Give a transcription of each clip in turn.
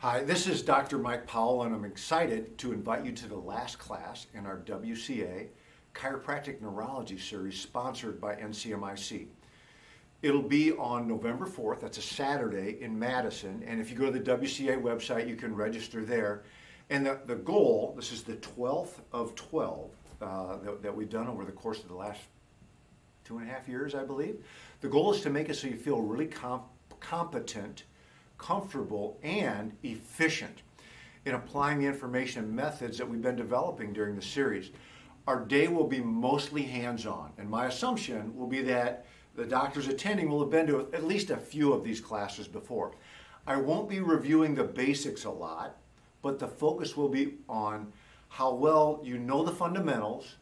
Hi, this is Dr. Mike Powell, and I'm excited to invite you to the last class in our WCA Chiropractic Neurology Series sponsored by NCMIC. It'll be on November 4th, that's a Saturday in Madison, and if you go to the WCA website, you can register there. And the, the goal, this is the 12th of 12 uh, that, that we've done over the course of the last two and a half years, I believe. The goal is to make it so you feel really comp- competent comfortable, and efficient in applying the information and methods that we've been developing during the series. Our day will be mostly hands-on, and my assumption will be that the doctors attending will have been to at least a few of these classes before. I won't be reviewing the basics a lot, but the focus will be on how well you know the fundamentals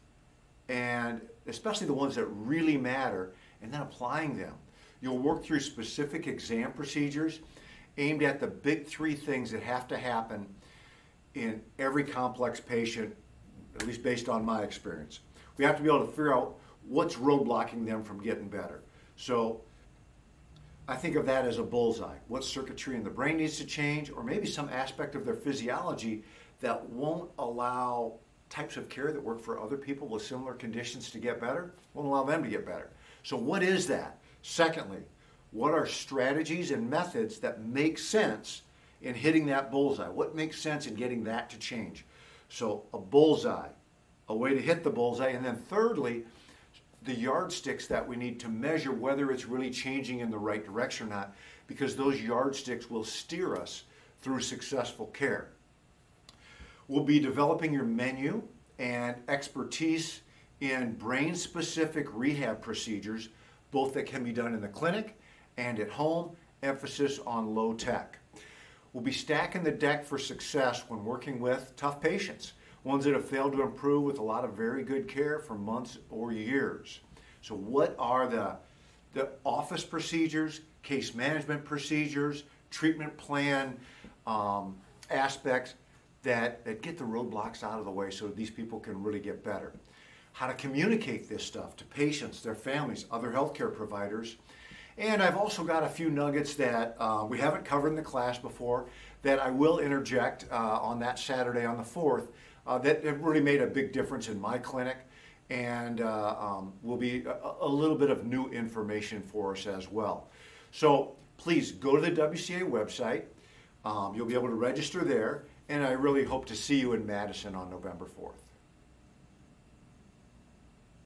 and especially the ones that really matter and then applying them. You'll work through specific exam procedures aimed at the big three things that have to happen in every complex patient, at least based on my experience. We have to be able to figure out what's roadblocking them from getting better. So I think of that as a bullseye. What circuitry in the brain needs to change, or maybe some aspect of their physiology that won't allow types of care that work for other people with similar conditions to get better, won't allow them to get better. So, what is that? Secondly, what are strategies and methods that make sense in hitting that bullseye? What makes sense in getting that to change? So, a bullseye, a way to hit the bullseye. And then, thirdly, the yardsticks that we need to measure whether it's really changing in the right direction or not, because those yardsticks will steer us through successful care. We'll be developing your menu and expertise in brain specific rehab procedures, both that can be done in the clinic and at home, emphasis on low tech. We'll be stacking the deck for success when working with tough patients, ones that have failed to improve with a lot of very good care for months or years. So, what are the, the office procedures, case management procedures, treatment plan um, aspects that, that get the roadblocks out of the way so these people can really get better? How to communicate this stuff to patients, their families, other healthcare providers and I've also got a few nuggets that uh, we haven't covered in the class before that I will interject uh, on that Saturday on the 4th uh, that have really made a big difference in my clinic and uh, um, will be a, a, little bit of new information for us as well. So please go to the WCA website. Um, you'll be able to register there, and I really hope to see you in Madison on November 4th.